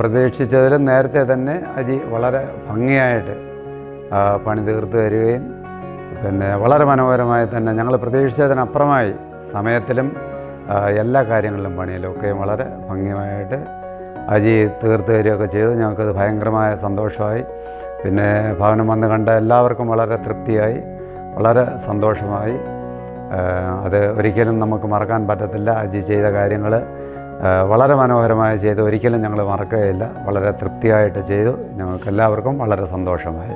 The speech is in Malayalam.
പ്രതീക്ഷിച്ചതിലും നേരത്തെ തന്നെ അജി വളരെ ഭംഗിയായിട്ട് പണി തീർത്ത് തരികയും പിന്നെ വളരെ മനോഹരമായി തന്നെ ഞങ്ങൾ പ്രതീക്ഷിച്ചതിനപ്പുറമായി സമയത്തിലും എല്ലാ കാര്യങ്ങളിലും പണിയിലും ഒക്കെ വളരെ ഭംഗിയായിട്ട് അജി തീർത്ത് തരികയൊക്കെ ചെയ്തു. ഞങ്ങൾക്കത് ഭയങ്കരമായ സന്തോഷമായി. പിന്നെ ഭവനം വന്ന് കണ്ട എല്ലാവർക്കും വളരെ തൃപ്തിയായി. വളരെ സന്തോഷമായി. അത് ഒരിക്കലും നമുക്ക് മറക്കാൻ പറ്റത്തില്ല. അജി ചെയ്ത കാര്യങ്ങൾ വളരെ മനോഹരമായി ചെയ്ത്. ഒരിക്കലും ഞങ്ങൾ മറക്കുകയില്ല. വളരെ തൃപ്തിയായിട്ട് ചെയ്തു. ഞങ്ങൾക്ക് എല്ലാവർക്കും വളരെ സന്തോഷമായി.